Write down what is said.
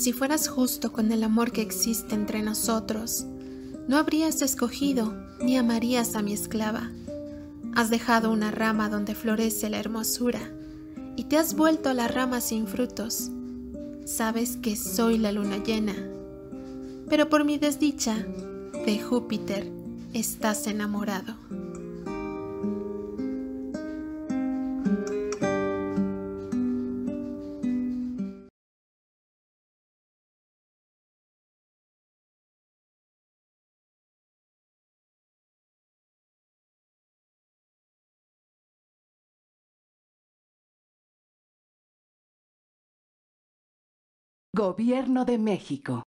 Si fueras justo con el amor que existe entre nosotros, no habrías escogido ni amarías a mi esclava. Has dejado una rama donde florece la hermosura y te has vuelto la rama sin frutos. Sabes que soy la luna llena, pero por mi desdicha de Júpiter estás enamorado. Gobierno de México.